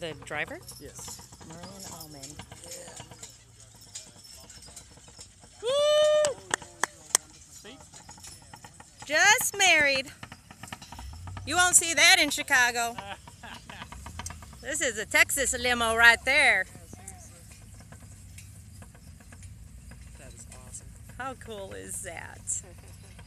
The driver? Yes. Merlin Woo! Just married. You won't see that in Chicago. This is a Texas limo right there. That is awesome. How cool is that?